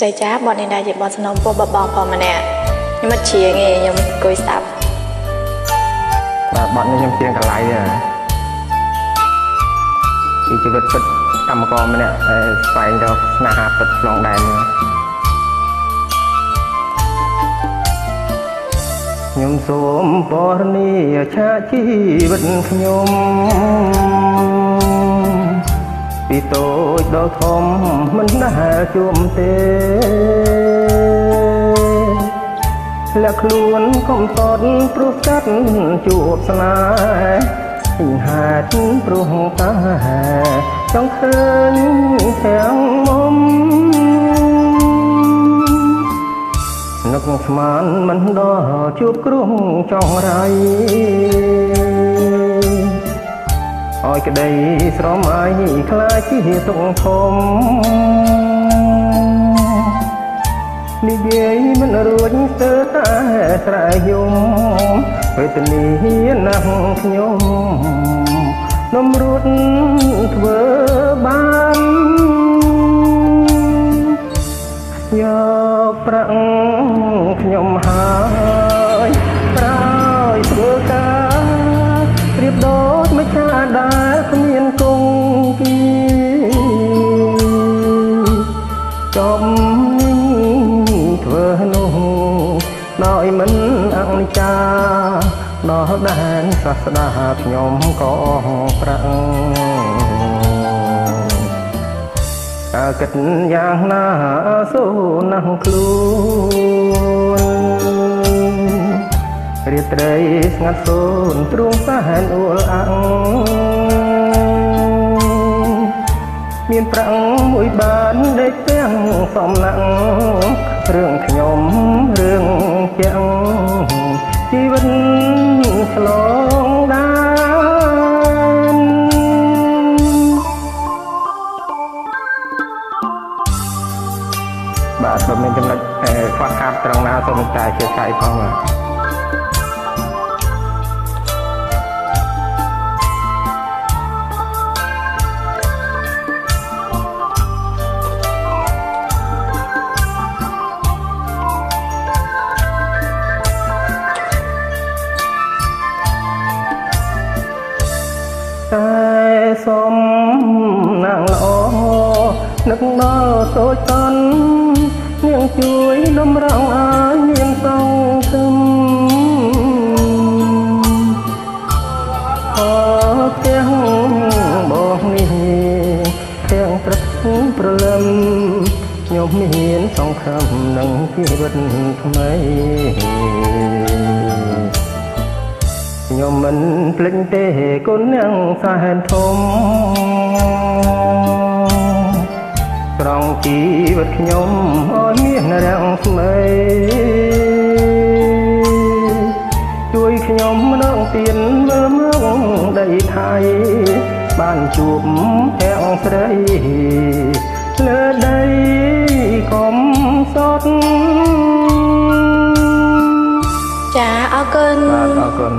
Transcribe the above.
ស្រីចាបទនេះដែរជាបទសំណូមពរបបងផងម្នាក់ខ្ញុំមិនជ្រៀងទេខ្ញុំអង្គុយស្ដាប់បាទបទនេះខ្ញុំជាងកន្លៃពីជីវិតពិតកម្មករម្នាក់ដែលស្វែងរកស្នេហាពិតក្នុងដែននេះខ្ញុំសូមពរនីឆាជីវិតខ្ញុំ ពីតូចដល់ធំមិនដែលជួមទេលាក់ខ្លួនកុំតតព្រោះកាត់ជួបស្នេហ៍ពីហេតុព្រោះតាចង់ឃើញទាំងមុំនឹកស្មានមិនដល់ជួបគ្រោះចង់រៃ ឲ្យក្តីស្រមៃខ្លាចជាទុកធំនិយាយមិនរួចស្ទើរតែស្រែយំវេទនាណាស់ខ្ញុំនំរួតធ្វើបានយកប្រាក់ខ្ញុំហើយក្រោយធ្វើការប្រៀបដូ ចប់នេះធ្វើនោះដោយមិនអនិច្ចាដល់ដែនសាស្តាខ្ញុំក៏ប្រាក់តើគិតយ៉ាងណាសូណាស់ខ្លួនរាត្រីស្ងាត់សូនទ្រង់សែនអួលអាំង មានប្រាំងមួយបានដេកទាំងសំណាក់រឿងខ្ញុំរឿងជាងជីវិតឆ្លងដានបាទបើមានចំណុចខ្វះខាតត្រង់ណាសូមតែជាស្័យផងបាទ សុំណាងល្អនឹកដល់តូចតន់នាងជួយតម្រង់ឲ្យមានសង្ឃឹមអរទាំងបងនេះទាំងព្រឹកព្រលឹមខ្ញុំមានសង្ឃឹមនឹងជីវិតថ្មី ខ្ញុំមិនភ្លេចទេគុណនាងសែនធំត្រង់ជីវិតខ្ញុំឲ្យមានរាំងស្មីជួយខ្ញុំម្ដងទៀតមើលមកដីថៃបានជួបទាំងស្រីលើដីកំសត់ចាអរគុណបាទអរគុណ